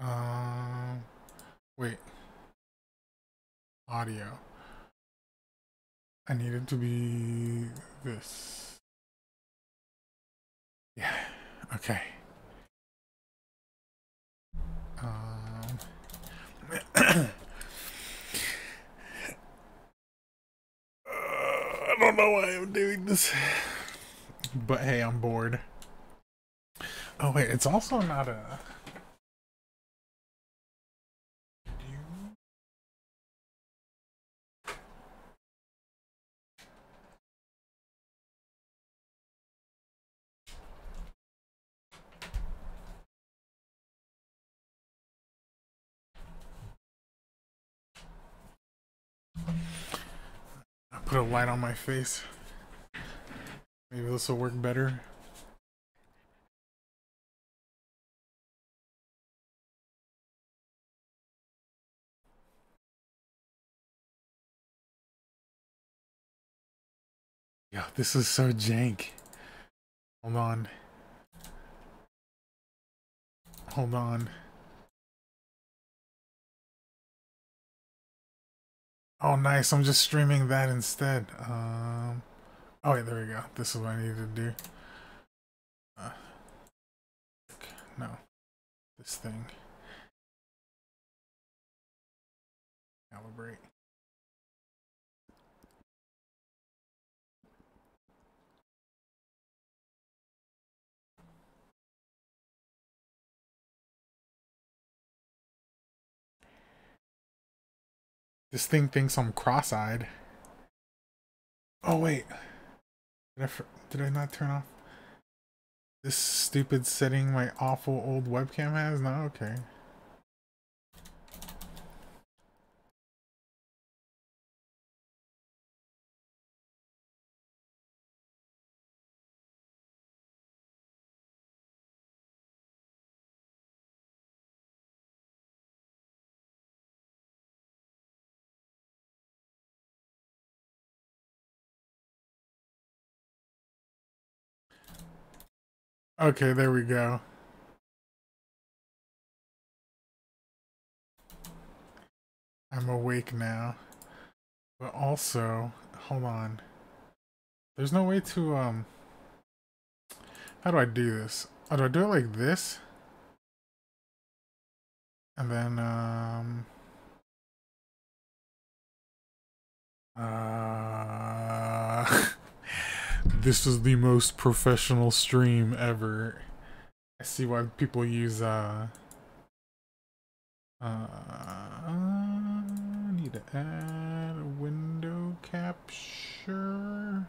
Um, wait. Audio. I need it to be this. Yeah. Okay. Um. I don't know why I'm doing this. But hey, I'm bored. Oh wait, it's also not a light on my face. Maybe this will work better. Yo, this is so jank. Hold on. Hold on. Oh, nice. I'm just streaming that instead. Um, oh, wait, there we go. This is what I need to do. Uh, no. This thing. Calibrate. This thing thinks I'm cross-eyed. Oh wait, did I did I not turn off this stupid setting my awful old webcam has? No, okay. Okay, there we go. I'm awake now. But also, hold on. There's no way to, um... How do I do this? Oh, do I do it like this? And then, um... Uh... This is the most professional stream ever. I see why people use, uh... Uh... I Need to add a window capture.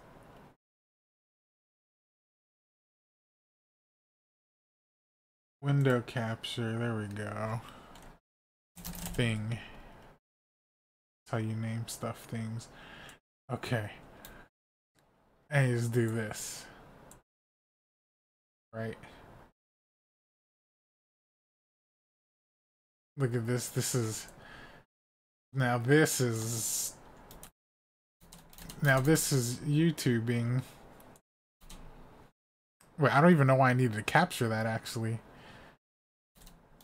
Window capture, there we go. Thing. That's how you name stuff things. Okay. And just do this. Right? Look at this. This is... Now this is... Now this is YouTubing. Wait, I don't even know why I needed to capture that, actually.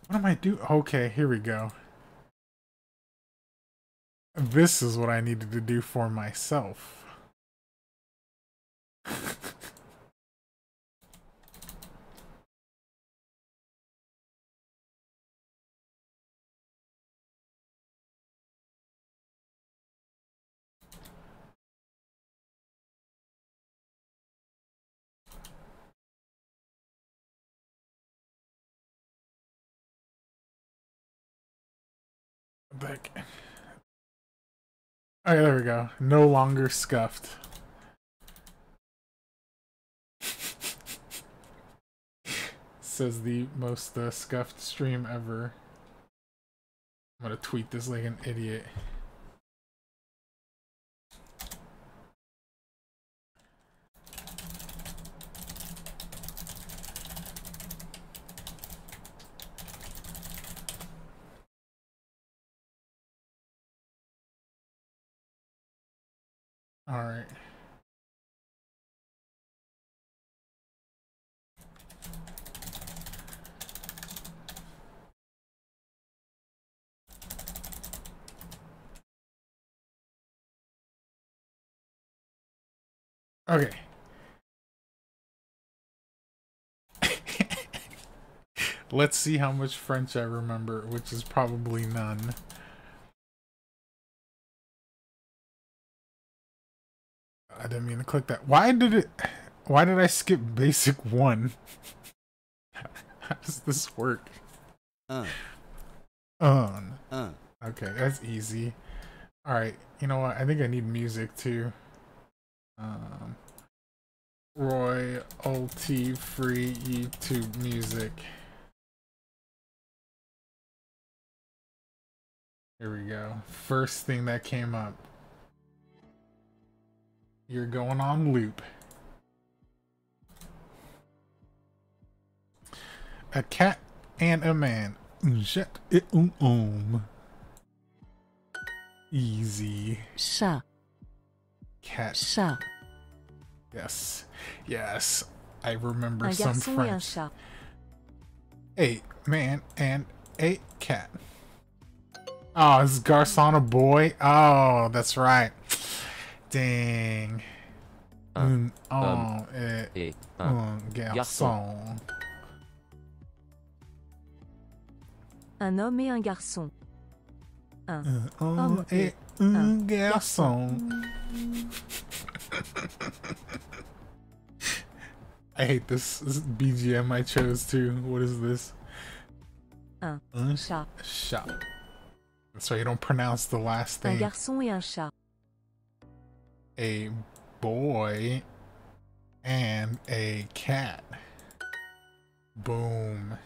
What am I doing? Okay, here we go. This is what I needed to do for myself. Okay, there we go. No longer scuffed. Says the most uh, scuffed stream ever. I'm gonna tweet this like an idiot. All right. Okay. Let's see how much French I remember, which is probably none. I didn't mean to click that. Why did it... Why did I skip basic one? How does this work? Uh. On. Uh. Okay, that's easy. Alright, you know what? I think I need music too. Um, royalty free YouTube music. Here we go. First thing that came up. You're going on loop. A cat and a man. Jet it um um. Easy. chat, Cat. chat. Yes. Yes. I remember some garçon et un French. A man and a cat. Oh, is Garcon a boy? Oh, that's right. Dang. Un Un, oh, eh, Et un. un garçon. Un homme et un garçon. Un Homme homme et et un un garçon. I hate this, this BGM I chose too. What is this? Un Un chat. shot. So you don't pronounce the last Un thing. garçon et un chat. A boy and a cat. Boom.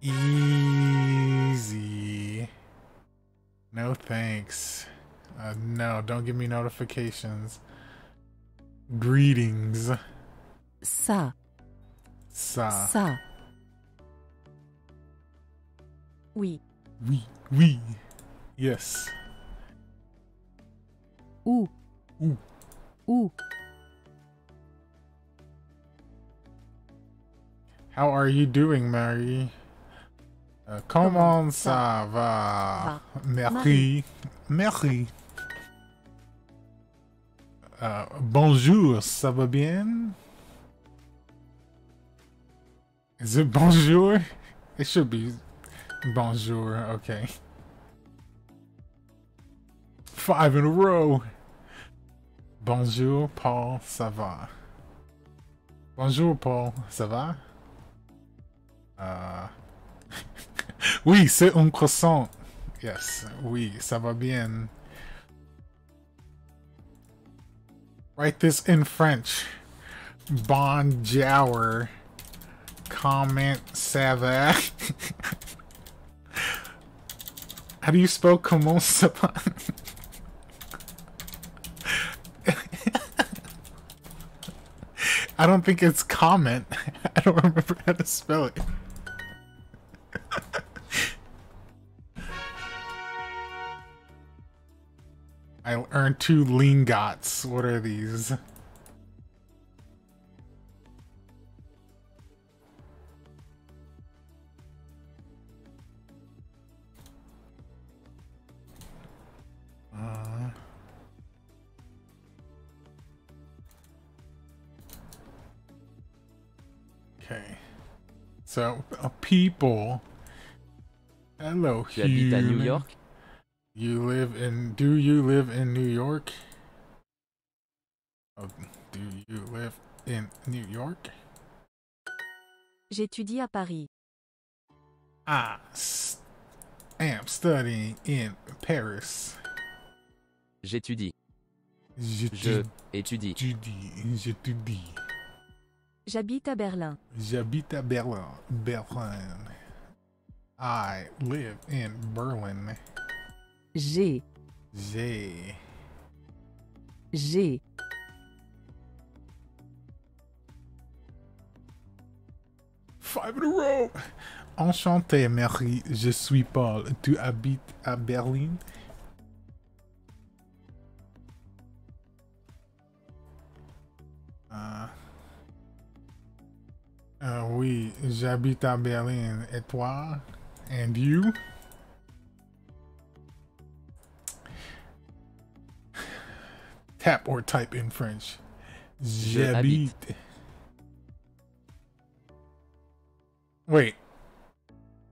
Easy. No thanks. Uh, no, don't give me notifications. Greetings. Sa. Sa. Sa. Oui. Oui. Oui. Yes. Où. Où. Où. How are you doing, Mary? Uh, comment ça va? Merci. Merci. Uh, bonjour, ça va bien? Is it bonjour? It should be bonjour, okay. Five in a row. Bonjour, Paul, ça va? Bonjour, Paul, ça va? Uh, oui, c'est un croissant. Yes, oui, ça va bien. Write this in French. Bonjour. Comment ça va? How do you spell comment ça va? I don't think it's comment. I don't remember how to spell it. I earned two lingots. What are these? So, people. Hello, Tu habites New. York You live in. Do you live in New York? Oh, do you live in New York? J'étudie à Paris. I am studying in Paris. J'étudie. Je Je étudie. J'habite à Berlin. J'habite à Berlin. Berlin. I live in Berlin. J'ai. J'ai. J'ai. Five in a row. Enchanté, Marie. Je suis Paul. Tu habites à Berlin? Euh, euh, oui, j'habite à Berlin. Et toi? And you? Tap or type in French. J'habite. Wait.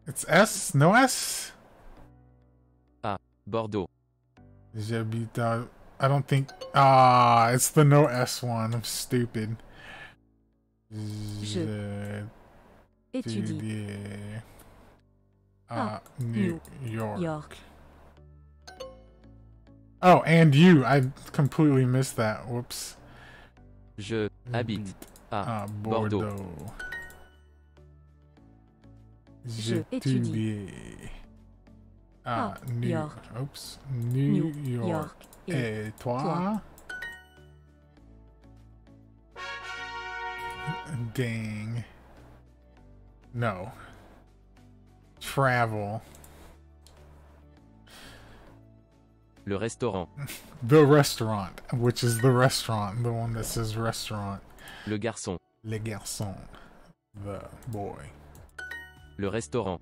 It's S? No S? Ah, Bordeaux. J'habite. I don't think. Ah, it's the no S one. I'm stupid. Je. Étudie. J'étudie Ah, à New York. York. Oh, and you. I completely missed that. Whoops. Je habite à à Bordeaux. Bordeaux. Je étudie J'étudie à à New York. Oops. New, New York. York. Et Et toi? toi? Dang. No. Travel. Le restaurant. The restaurant, which is the restaurant, the one that says restaurant. Le garçon. Le garçon. The boy. Le restaurant.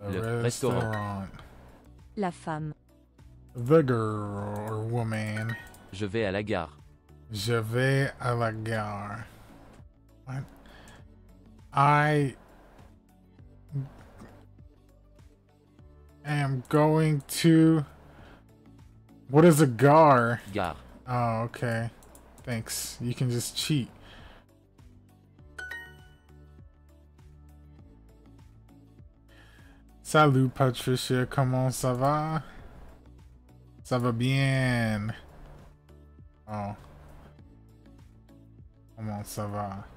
The Le restaurant. restaurant. La femme. The girl or woman. Je vais à la gare. Je vais à la gare. I am going to. What is a gar? Gare. Oh, okay. Thanks. You can just cheat. Salut Patricia, comment ça va? Ça va bien. Oh. Comment ça va?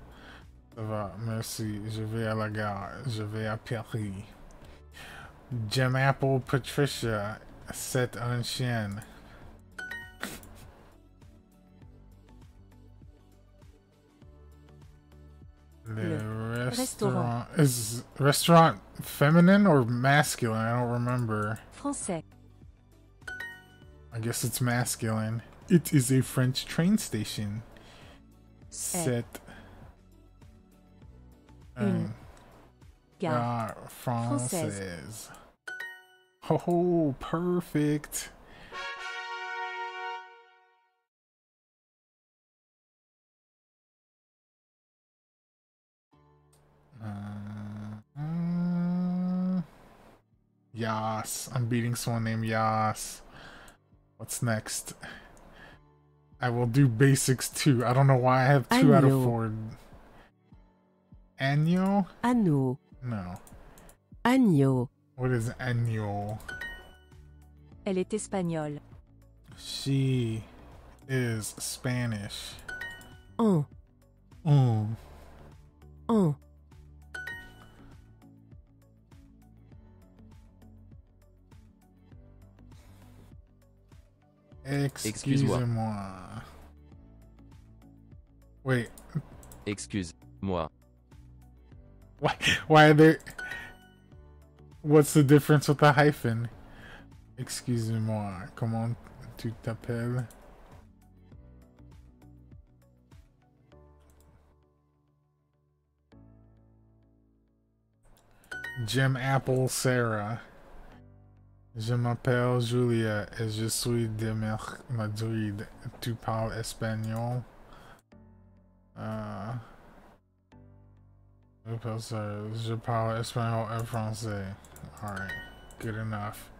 Ça va, merci. Je vais à la gare. Je vais à Paris. Jim Apple Patricia, c'est un chien. Le restaurant. Is restaurant feminine or masculine? I don't remember. Français. I guess it's masculine. It is a French train station. Set. Une Gare. Gare Française. française. Oh, perfect. Uh, Yas. I'm beating someone named Yas. What's next? I will do basics too. I don't know why I have two out of four. Annual? Anneau. No. Agneau. What is annual? Elle est espagnole. She is Spanish. En. Mm. En. Excuse-moi. Excusez-moi. Wait, Excuse-moi. Why, why are there... What's the difference with the hyphen? Excusez-moi. Comment tu t'appelles? Jim Apple Sarah. Je m'appelle Julia et je suis de Madrid. Tu parles espagnol? Euh, parle je parle espagnol et français. Alright, good enough.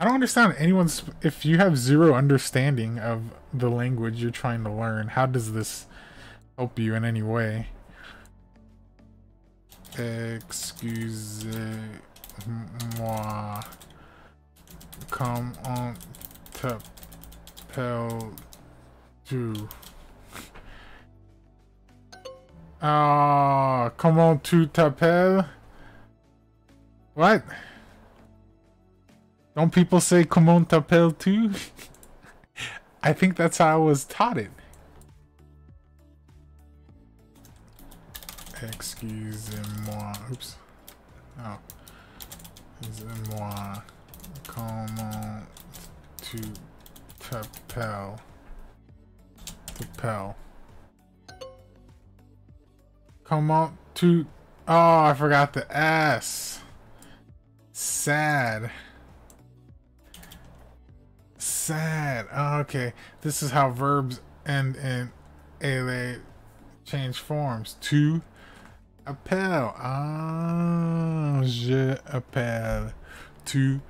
I don't understand anyone's. If you have zero understanding of the language you're trying to learn, how does this help you in any way? Excusez-moi. Comment t'appelles-tu? Ah, comment tu t'appelles? What? Don't people say comment t'appelles-tu? I think that's how I was taught it. Excusez-moi. Oops. Oh. Excusez-moi. Comment tu t'appelles? T'appelles. Comment to... Oh, I forgot the S. Sad. sad. Oh, okay. This is how verbs end in ele change forms. To appelle. Ah, je appelle. To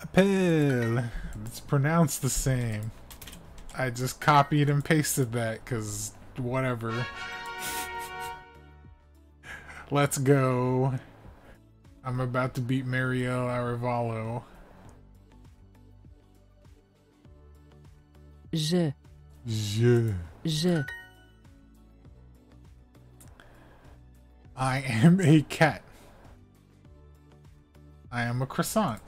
appelle. It's pronounced the same. I just copied and pasted that because whatever. Let's go. I'm about to beat Mario Arevalo. Je. Je. Je. I am a cat. I am a croissant.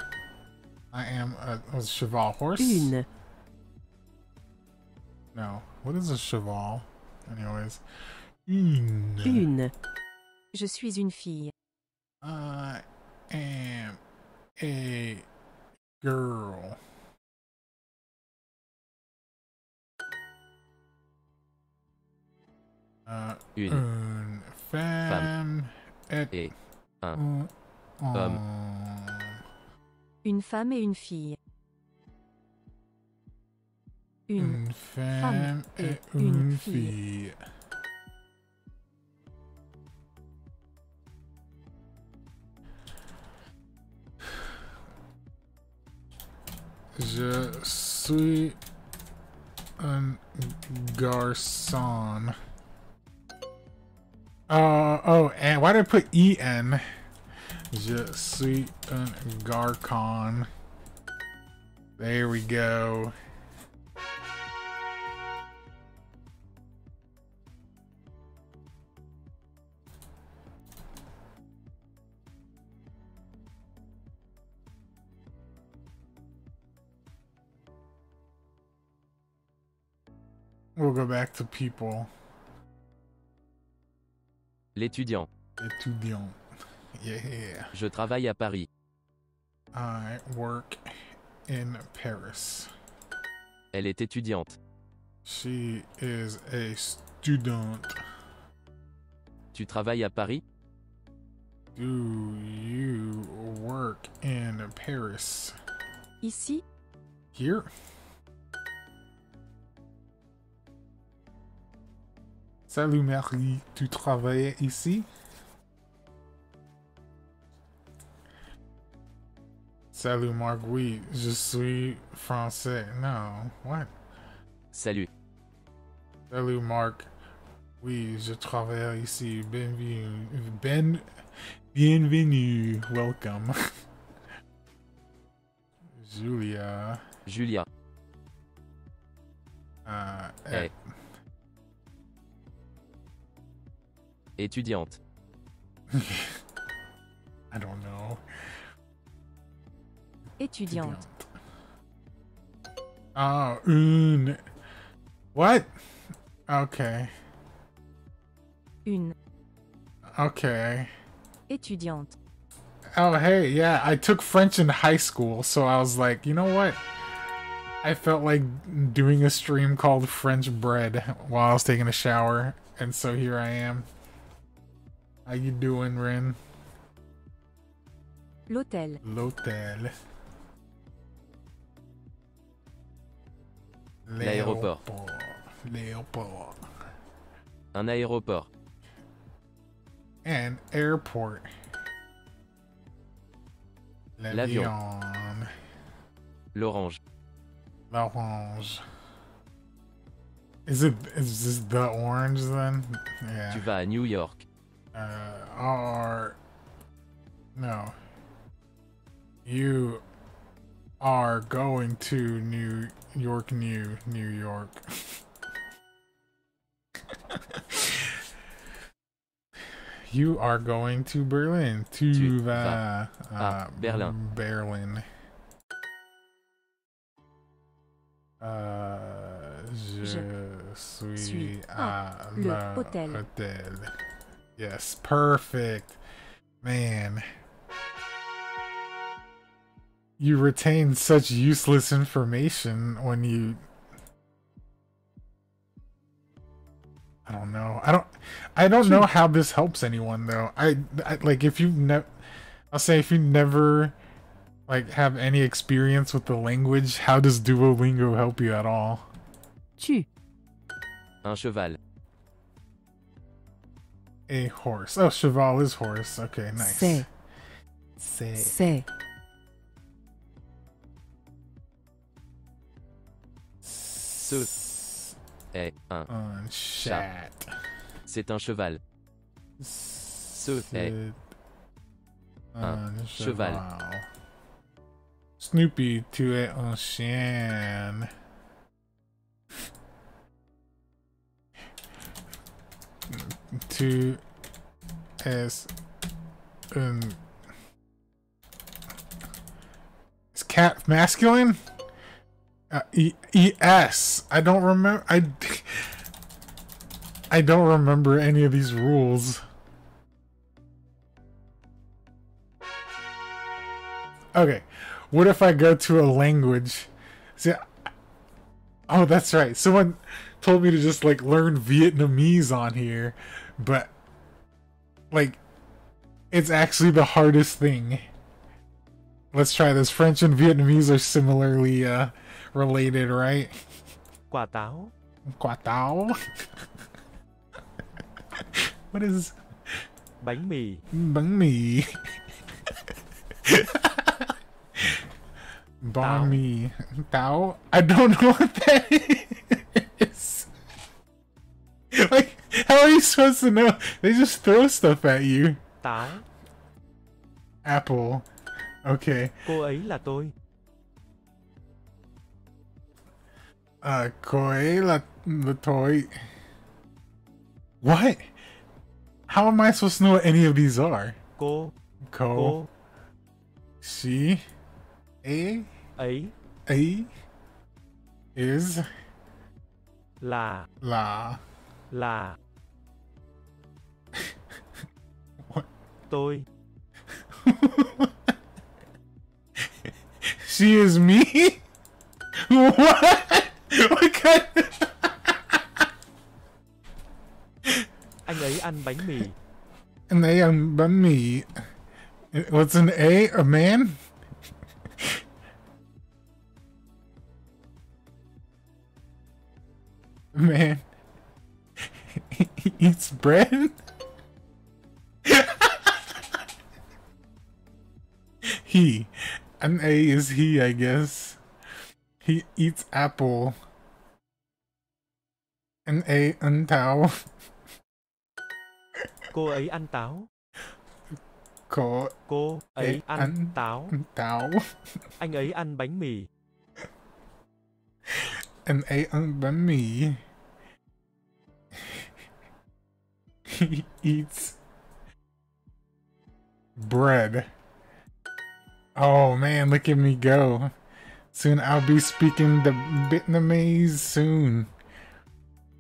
I am a, a cheval horse. Une. No. What is a cheval? Anyways. Une. Une. Je suis une fille. I am a girl. Uh, Une. une femme, et Et un homme. Une femme et une fille. Une. Une femme et une fille. Je suis un garçon. Oh, oh, and why did I put en? Je suis un garcon. There we go. We'll go back to people. l'étudiant. Étudiant. Yeah. Je travaille à Paris. I work in Paris. Elle est étudiante. She is a student. Tu travailles à Paris? Do you work in Paris? Ici, Here? Salut Marie, tu travailles ici? Salut Marc, oui, je suis français. No, what? Salut. Salut Marc, oui, je travaille ici. Bienvenue. Ben, bienvenue. Welcome. Julia. Julia. Uh. Étudiante. I don't know. étudiante. Oh, une. What? Okay. Une. Okay. Étudiante. Oh, hey, yeah, I took French in high school, so I was like, you know what? I felt like doing a stream called French Bread while I was taking a shower, and so here I am. How you doing, Rin? L'hôtel. L'hôtel. L'aéroport. L'aéroport. Un aéroport. And airport. L'avion. L'avion. L'orange. L'orange. Is it is this the orange then? Yeah. Tu vas à New York. Uh, are no. You are going to New York, New New York. you are going to Berlin. Tu, Tu vas vas uh, Berlin. Berlin. Uh, je, suis, suis à le la hôtel. hôtel. Yes, perfect. Man. You retain such useless information when you I don't know. I don't I don't know how this helps anyone though. I, I like if you never I'll say if you never like have any experience with the language, how does Duolingo help you at all? Tu. Un cheval. A horse. Oh, cheval is horse. Okay, nice. C'est. C'est. C'est. Ce est un. Un chat. C'est un cheval. Ce est eh. C'est un cheval. Snoopy, tu es un chien. Tu es un. Is cat masculine? Uh, S. I don't remember. I. I don't remember any of these rules. Okay, what if I go to a language? See, oh, that's right. Someone told me to just like learn Vietnamese on here, but like, it's actually the hardest thing. Let's try this. French and Vietnamese are similarly uh, related, right? Quả táo. Quả táo. what is Bánh mì. bánh mì? Banh mi. Tao? I don't know what that is. Like, how are you supposed to know? They just throw stuff at you. Apple. Okay. Cô ấy là tôi. Uh, koi la, la toy. What? How am I supposed to know what any of these are? Cô. Ko. Cô. She. A. Ấy. A. Is. Là. La. Là. Tôi. She is me? what? What kind Anh ấy ăn bánh mì. An A on banh mi. What's an A? A man? Man. He eats bread? he. An A is he, I guess. He eats apple. An A un tao. Cô ấy ăn táo. Ko Cô ấy Ấy ăn ăn. táo. tao. Anh ấy ăn bánh mì. An A on banh mi he eats bread. Oh man, look at me go. Soon I'll be speaking the Vietnamese soon.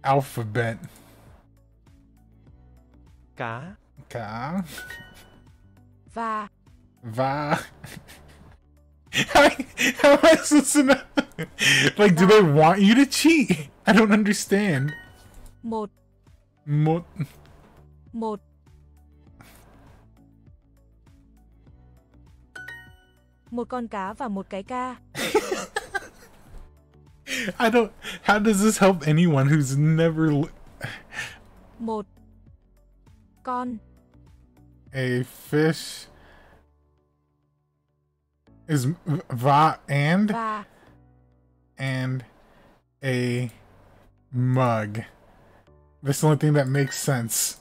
Alphabet. Cá. Cá. Va. Va. how, am I supposed to? Like, do they want you to cheat? I don't understand. Một. Một. 1 Một con cá và một cái ca. I don't How does this help anyone who's never Một con A fish is va and và. and a mug. That's the only thing that makes sense.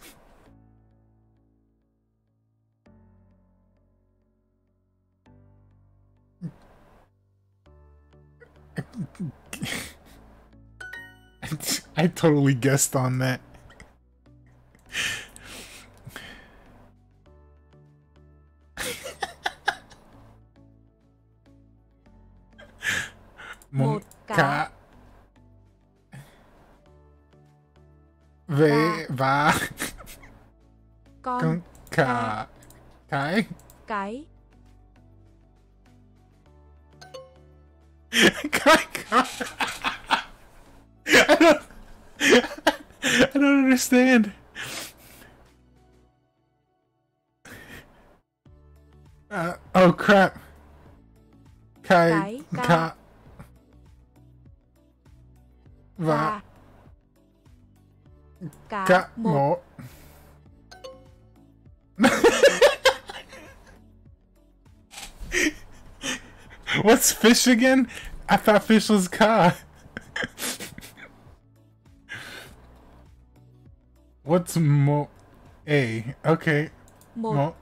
I totally guessed on that. Một cá. Cá. Về và Con. con cả cái Cái. I don't I don't understand. Uh, oh crap. Kai, Cái, ka, va, ka, một mo. What's fish again? I thought fish was ka. What's mo? A. Okay. một Mo.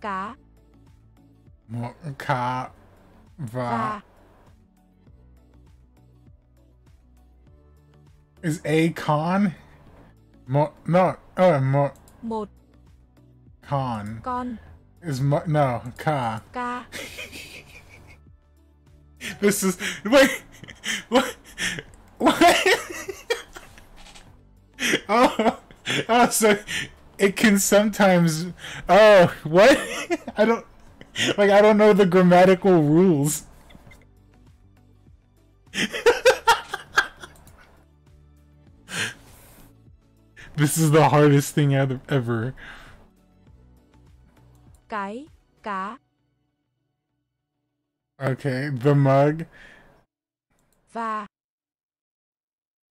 cá Mo. Ka. Va. Is A con? Mo. No. Oh, mo. một Con. con Is. No. Ka. ca This is. Wait. What? What? oh. Oh, so it can sometimes. Oh, what? I don't. Like, I don't know the grammatical rules. this is the hardest thing ev- ever. Cái cá Okay, the mug. và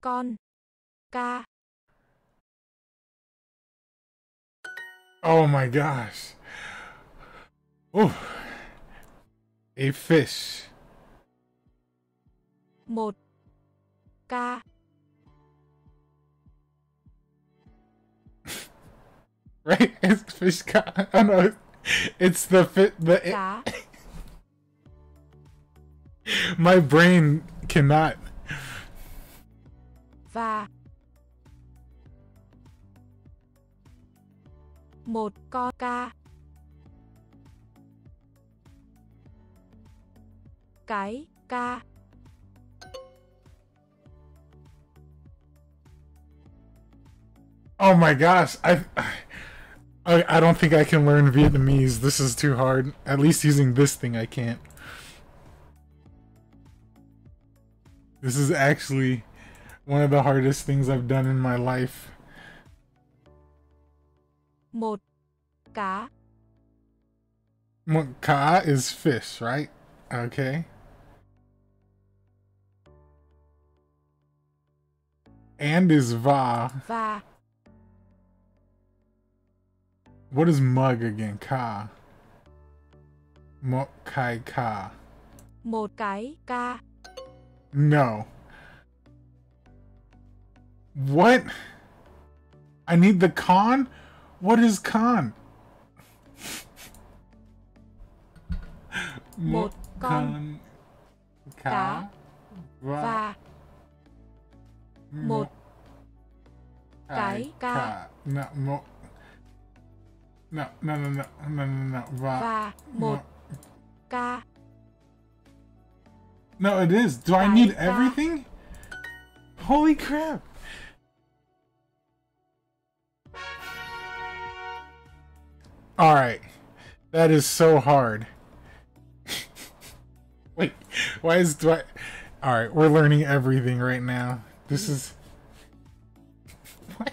con ca Oh my gosh. Oh. A fish. một ca Right? It's fish ca- Oh no. It's the fit the cá my brain cannot. và một con ca cái ca Oh my gosh. I I, I don't think I can learn Vietnamese. This is too hard. At least using this thing I can't. This is actually one of the hardest things I've done in my life. một cá Ka is fish, right? Okay. And is va. và What is mug again? Ka. Mo kai ka. một cái ca No. What? I need the con? What is con? Một con Ka. cá Va- một cái ca. No, mo- no, no, no, no, no, no, no. Va- và một ca No, it is. Do I need everything? Holy crap. Alright. That is so hard. Wait, why is I Alright, we're learning everything right now. This is What?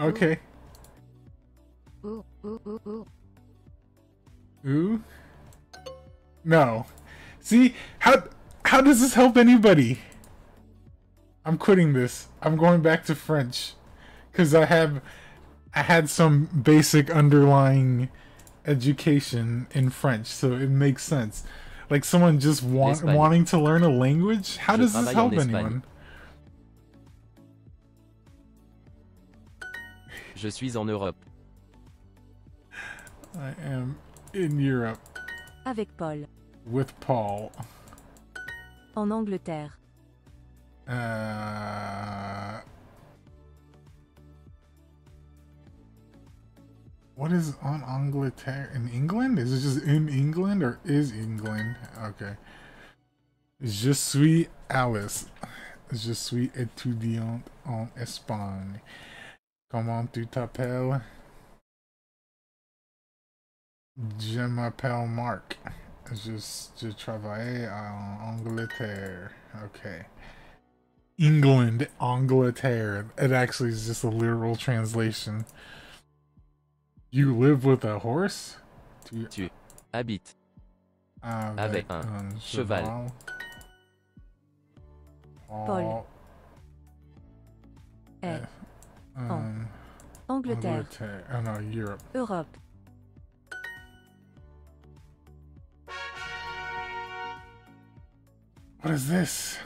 Okay. Ooh ooh ooh ooh Ooh. No. See how how does this help anybody? I'm quitting this. I'm going back to French cuz I have I had some basic underlying education in French, so it makes sense. Like someone just want, wanting to learn a language, how Je does this help anyone? Je suis en Europe. I am in Europe Avec Paul. with Paul. En Angleterre. Uh, what is on Angleterre? In England? Is it just in England or is England? Okay. Je suis Alice. Je suis étudiante en Espagne. Comment tu t'appelles? Je m'appelle Marc. Je, je travaille en eh, uh, Angleterre. Okay. England, Angleterre. It actually is just a literal translation. You live with a horse? Tu Tu habites avec, un un cheval. Oh. Paul. Est. Um, Angleterre. Angleterre. Oh no, Europe. Europe. What is this?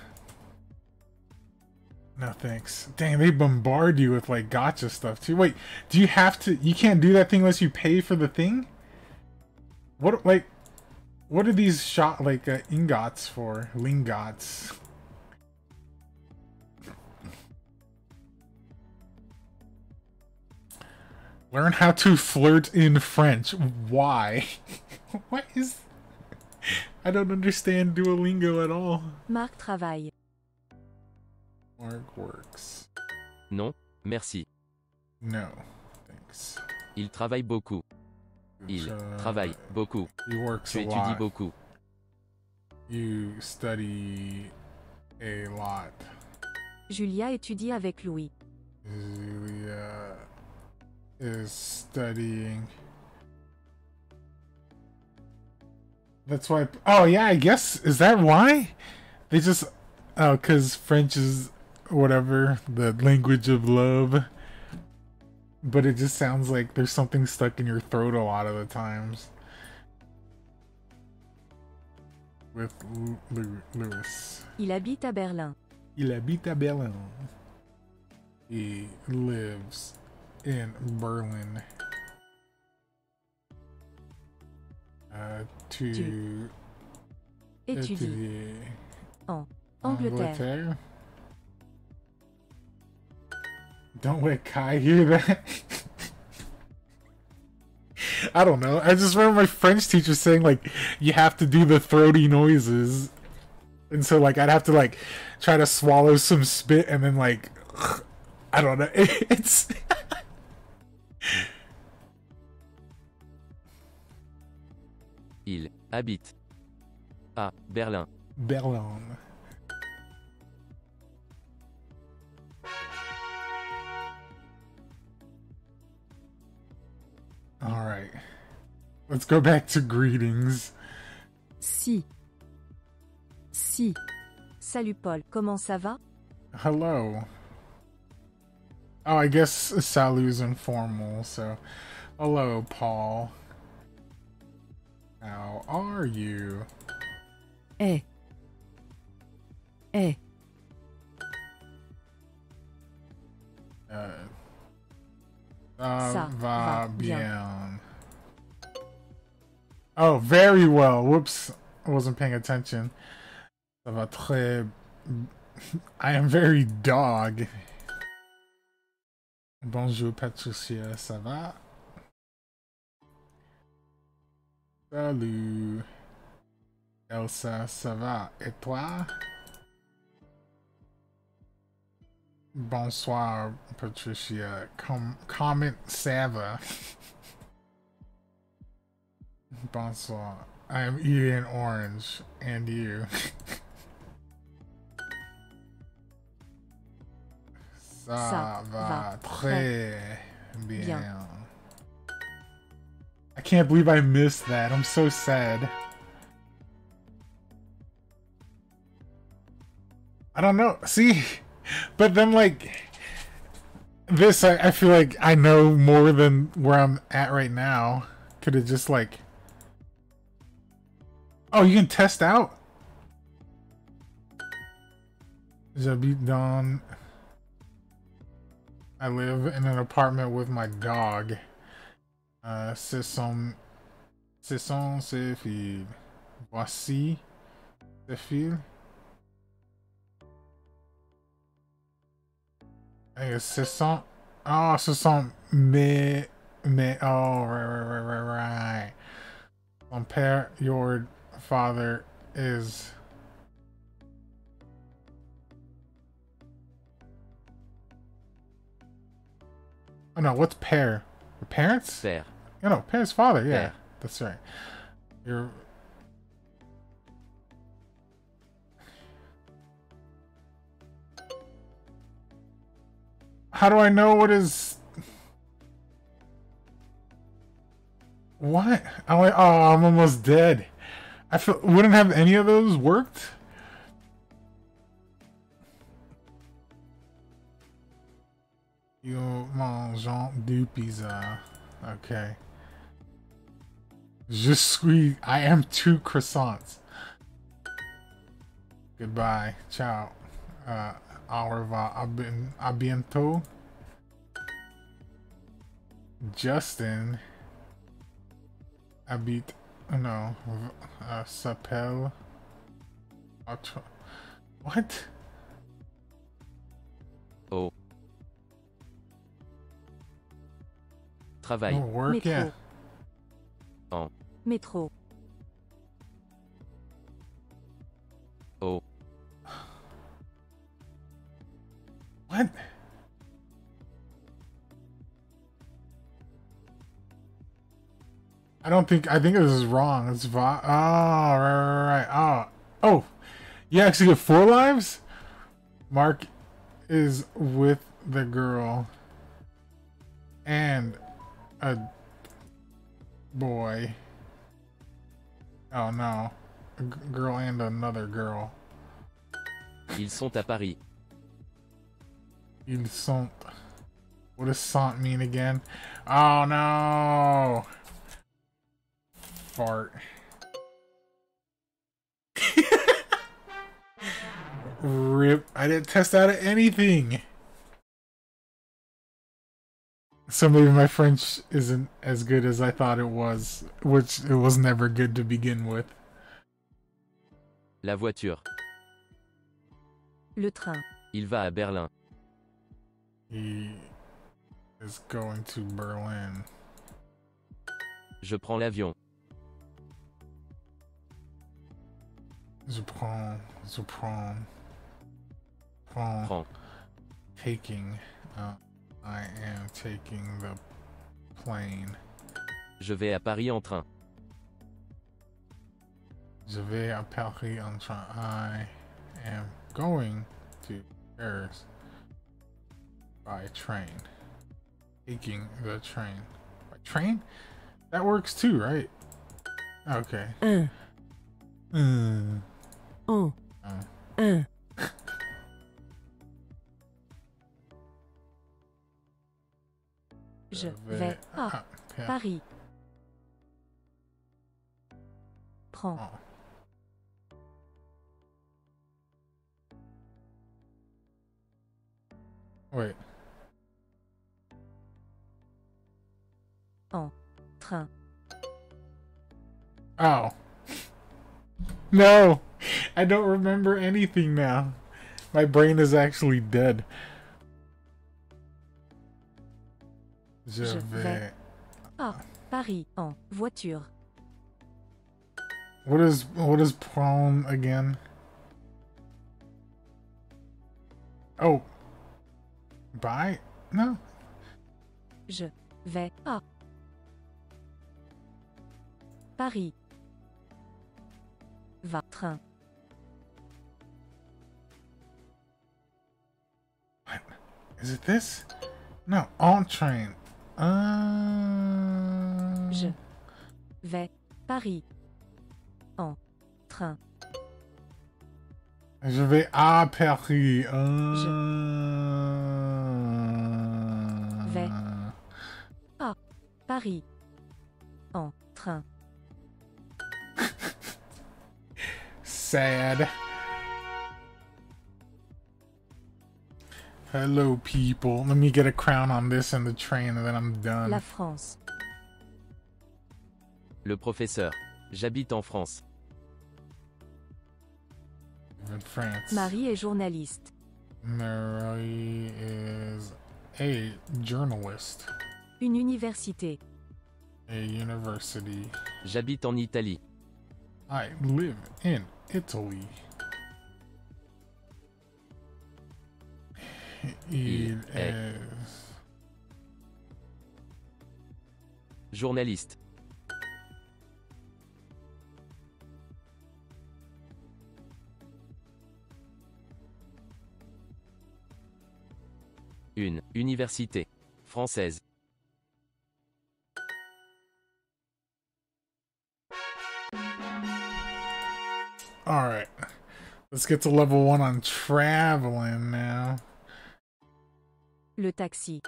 No thanks. Dang, they bombard you with like gotcha stuff too. Wait, do you have to? You can't do that thing unless you pay for the thing. What like? What are these shot like uh, ingots for? Lingots. Learn how to flirt in French. Why? what is? I don't understand Duolingo at all. Marc travaille. Mark works. Non, merci. No, thanks. Il travaille beaucoup. Il Uh, travaille beaucoup. He works Tu a étudies lot. beaucoup. You study a lot. Julia étudie avec Louis. Julia is studying. That's why. Oh yeah, I guess is that why? They just oh, cause French is whatever the language of love. But it just sounds like there's something stuck in your throat a lot of the times. With Lewis. Il habite à Berlin. Il habite à Berlin. He lives in Berlin. Uh, to Tu Étudie. étudier En Angleterre. Don't let Kai hear that. I don't know. I just remember my French teacher saying like you have to do the throaty noises. And so like I'd have to like try to swallow some spit and then like I don't know. It's Il habite à Berlin. Berlin. All right. Let's go back to greetings. Si. Si. Salut Paul, comment ça va? Hello. Oh, I guess salut is informal, so hello, Paul. How are you? Eh. Eh. Uh, ça va bien. bien. Oh, very well. Whoops, I wasn't paying attention. Ça va très. I am very dog. Bonjour, Patricia. Ça va? Salut. Elsa, ça va? Et toi? Bonsoir, Patricia. Com comment ça va? Bonsoir. I am eating an orange. And you? Ça, Ça va va très bien. bien. I can't believe I missed that. I'm so sad. I don't know. See, but then like this, I, I feel like I know more than where I'm at right now. Could have just like, oh, you can test out. Dans. I live in an apartment with my dog. Uh, ce sont, ce sont ses filles. Voici filles. I guess ce sont, oh, ce sont mes, mes, oh, right, right, right, right, right. Mon père, your father is. Oh no, what's pair? Your parents? Père. Oh, no, no, Pair's father. Yeah, Père. that's right. Your How do I know what is? What? Oh, I'm like, oh, I'm almost dead. I feel wouldn't have any of those worked. You mangeons du pizza. Okay. Je suis. I am two croissants. Goodbye. Ciao. Uh, au revoir. A, bien, a bientôt. Justin. Habite. No. Uh, s'appelle. Autre- What? Au. Travail. Oh, work? Métro. Yeah. En. Métro. Au. What? I don't think I think this is wrong. It's va- oh right right right. Oh oh, you actually get four lives. Mark is with the girl and a boy. Oh no, a girl and another girl. Ils sont à Paris. Ils sont. What does sont mean again? Oh no! Fart. Rip. I didn't test out of anything. So maybe my French isn't as good as I thought it was, which it was never good to begin with. La voiture. Le train. Il va à Berlin. He is going to Berlin. Je prends l'avion. Je prends, je prends, prends, Prends. taking. Uh, I am taking the plane. Je vais à Paris en train. Je vais à Paris en train. I am going to Paris by train. Taking the train. By train? That works too, right? Okay. Un. Mm. En. Uh, Je vais à Paris. Prends. Ah. Oh. Wait. Train. Oh. No! I don't remember anything now. My brain is actually dead. Je Je vais. vais. À Paris. En voiture. What is what is prone again? Oh. Bye? No. Je vais à Paris. Va. Train. Is it this? No, on train. Uh, Je vais Paris. En train. Je vais à Paris. Uh, Vais. Paris. En train. Sad. Hello, people. Let me get a crown on this and the train, and then I'm done. La France. Le professeur. J'habite en France. in France. Marie est journaliste. Mary is a journalist. Une université. A university. J'habite en Italie. I live in Italy. Il est. est Journaliste. Une. Université. Française. Alright. Let's get to level one on traveling now. Le taxi.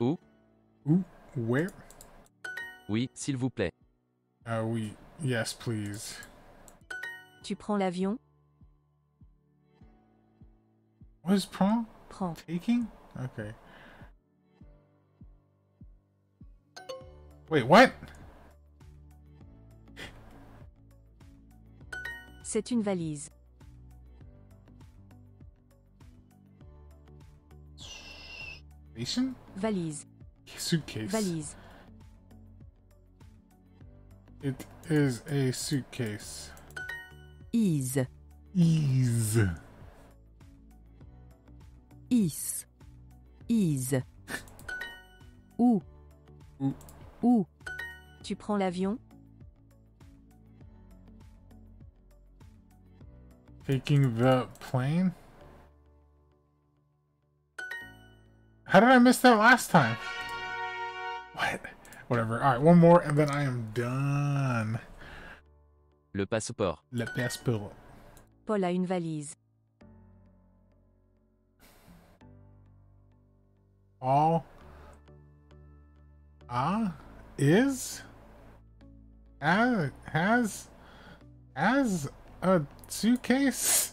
Ooh, where? Oui, s'il vous plaît. Uh, we. Yes, please. Tu prends l'avion? What is prom? Prends. Taking? Okay. Wait, what? C'est une valise. Valise. Suitcase. Valise. It is a suitcase. Is. Ease. Is. Is. Où Où. Où Tu prends l'avion? Taking the plane? How did I miss that last time? What? Whatever. Alright, one more and then I am done. Le passeport. Le passeport. Paul a une valise. All. Ah? Is? Has? Has? Has a suitcase?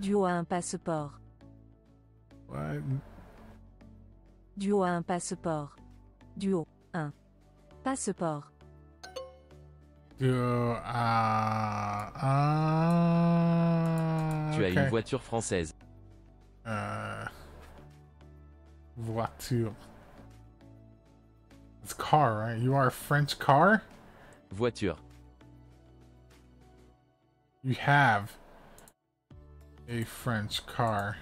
Duo a un passeport. What? Duo a un passeport. Duo. Un. Passeport. Do, uh, uh, Tu as okay. une voiture française. Uh, voiture. It's car, right? You are a French car? Voiture. You have a French car.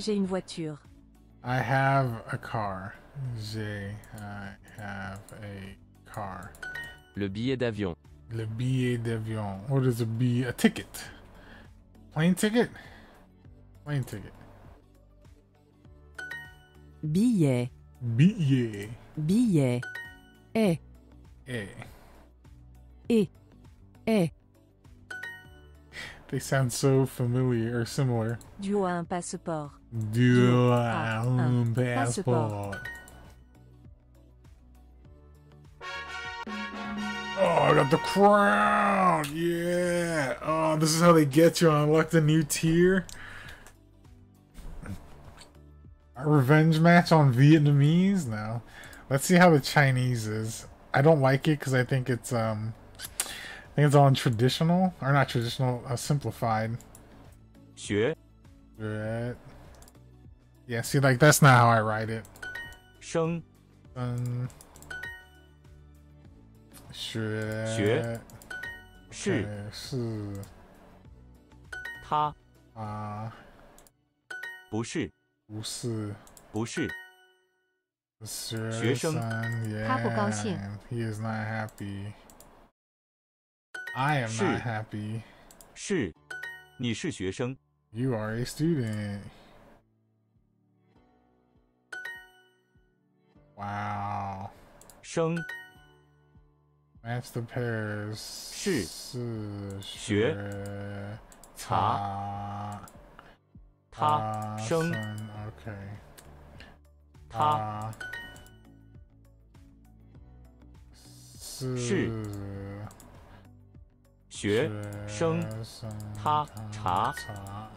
J'ai une voiture. I have a car. J'ai, I have a car. Le billet d'avion. Le billet d'avion. What is a billet? A ticket. Plane ticket? Plane ticket. Billet. Billet. Billet. Et. Eh. Et. Et. They sound so familiar or similar. Duo a un passeport. Do a un un passport. Oh, I got the crown! Yeah! Oh, this is how they get you. Unlock the new tier. A revenge match on Vietnamese? No. Let's see how the Chinese is. I don't like it because I think it's, um... I think it's all in traditional. Or not traditional, uh, simplified. 学 Right. Yeah, see, like, that's not how I write it. 生 Um, sure. 学是是他啊，不是不是不是学学生他不高兴。 He is not happy. I am 是 not happy. 是你是学生 You are a student. Wow. 生。Pairs. 是。是学学。茶茶他生。OK. 他。是是。学。生。他。茶茶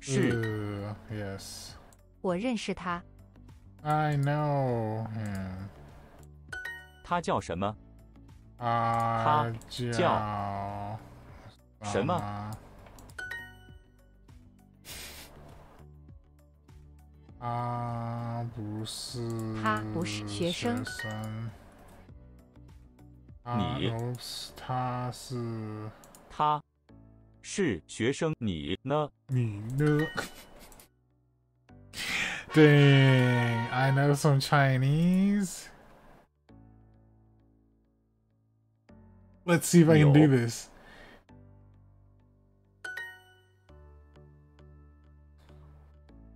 是。Yes. 我认识他，I know. Him. 他叫什么？啊，叫。什么？啊，不是，他不是学生。你。他是。他是学生，你呢？你呢 Dang, I know some Chinese. Let's see if I can do this.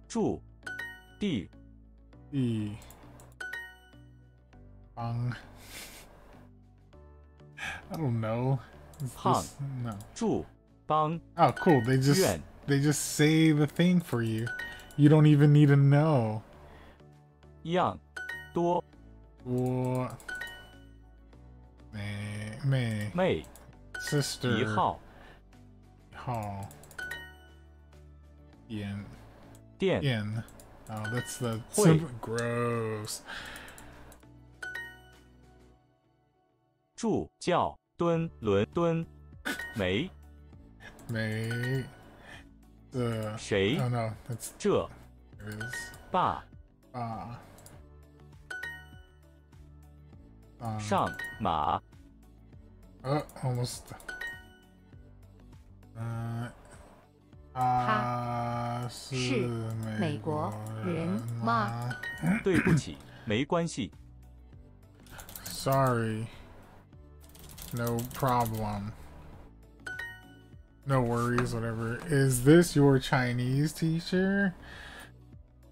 Zhu Di Di I don't know. Hang no. Zhu Oh cool, they just they just say the thing for you. You don't even need to know. 样，多，我妹妹妹， sister 一号，号眼店， in. Oh, that's the Hui. simple- gross. 住，叫，蹲，轮，蹲，没，没 的谁 Oh no, that's 这，is 爸，ah. Um, 上，马，Uh, almost. Uh, 他是美国人吗？对不起，没关系，Sorry. No problem. No worries, whatever. Is this your Chinese teacher?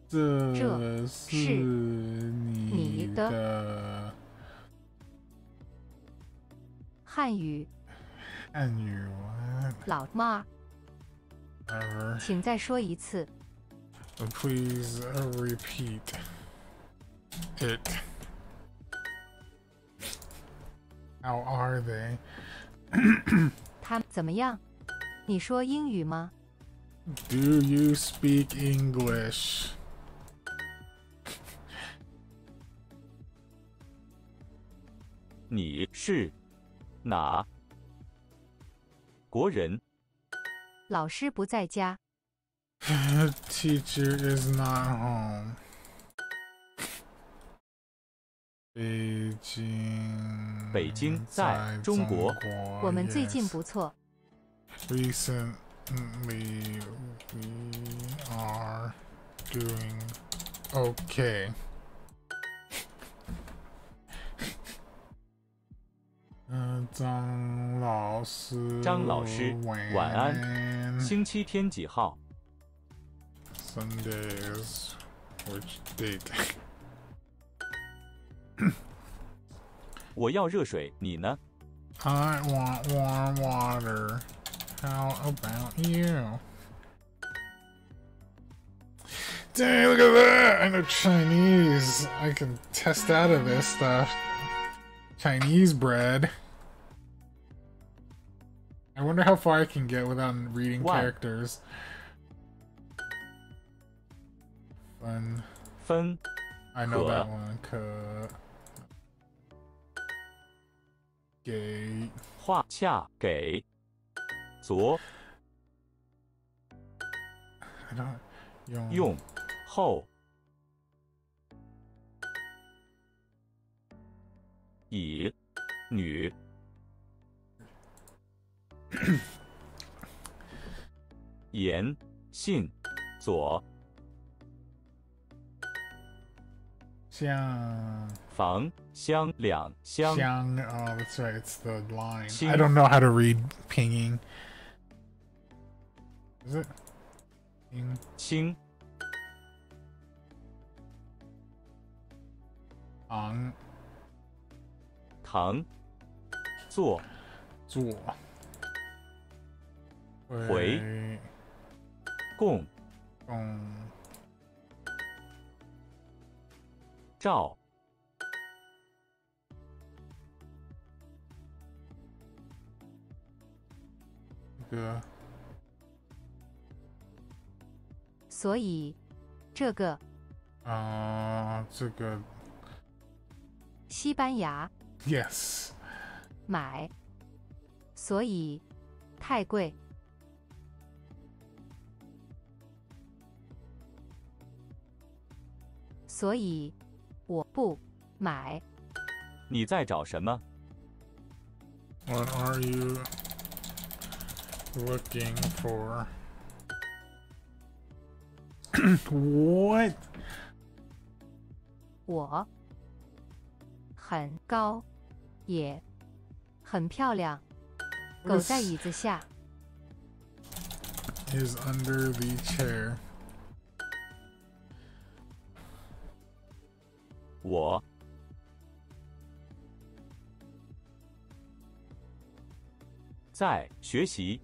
这是你你的的汉语汉语 what? 老妈， Whatever. 请再说一次。 Please uh, repeat it. How are they? 他们怎么样？ 你说英语吗？Do you speak English? 你是哪国人？老师不在家。Teacher is not home. 北京，北京在中国我们最近.不错。Recently, we are doing okay. 嗯，张老师，张老师晚安安。星期天几号？ Sundays, which date? 我要热水，你呢？ I want warm water. How about you? Dang, look at that! I know Chinese. I can test out of this stuff. Chinese bread. I wonder how far I can get without reading One. characters. Fun. 分 I know that Huh. one. 可给画下给 左用用后乙女言信左像房乡两乡香 Oh, that's right. It's the line. I don't know how to read pinging. 是嗯清昂唐坐做回共共赵哥所以，这个啊，这个西班牙 yes 买，所以太贵。所以我不买。你在找什么？What are you looking for? 我 我很高，也很漂亮。狗在椅子下。Is under the chair。我。在学习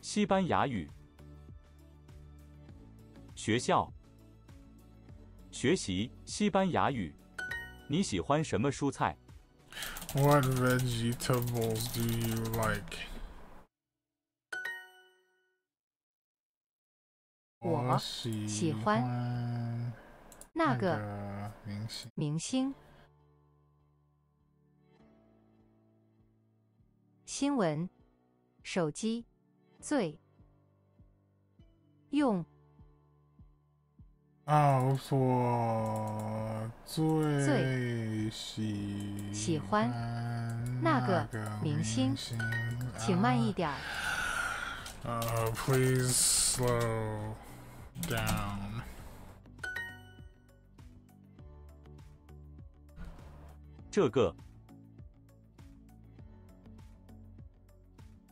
西班牙语。学校学习西班牙语。你喜欢什么蔬菜？What vegetables do you like? 我喜喜欢欢那个个明星。明星。新闻，手机，最，用，哦，我最喜喜欢那那个明明星请慢一点儿。呃、p l e a s e slow down. 这个。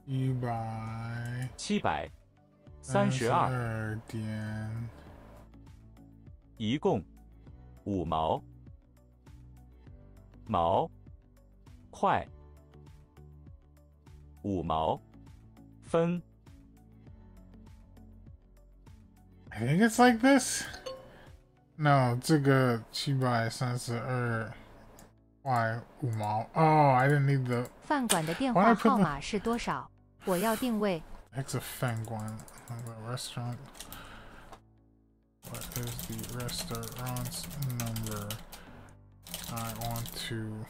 一百。七百。三十二，二点一共五毛毛块五毛分 I think it's like this. No, 这个七百三十二块五毛。Oh, I didn't need the 饭馆的电话号码是多少？我要定位。X of Fangguan. The restaurant. What is the restaurant's number? I want to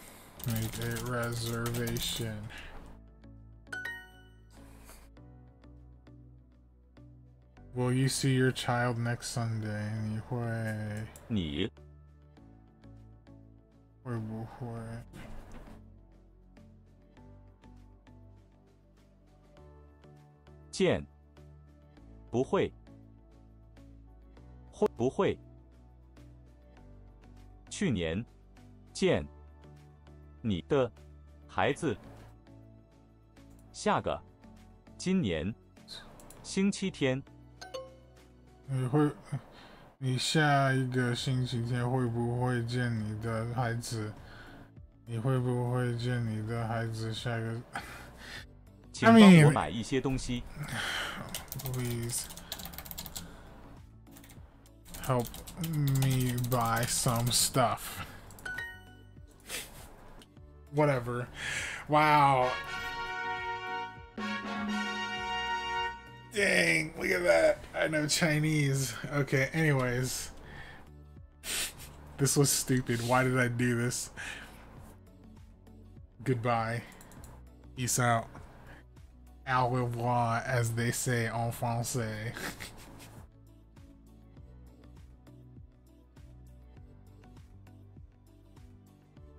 make a reservation. Will you see your child next Sunday? 你会你会不会见不会 会不会。去年见。你的孩子。下个。今年星期天。你会你下一个星期天会不会见你的孩子？你会不会见你的孩子下个？请帮我买一些东西。Please help me buy some stuff. Whatever. Wow. Dang, look at that. I know Chinese. Okay, anyways. This was stupid. Why did I do this? Goodbye. Peace out. Au revoir, as they say en français.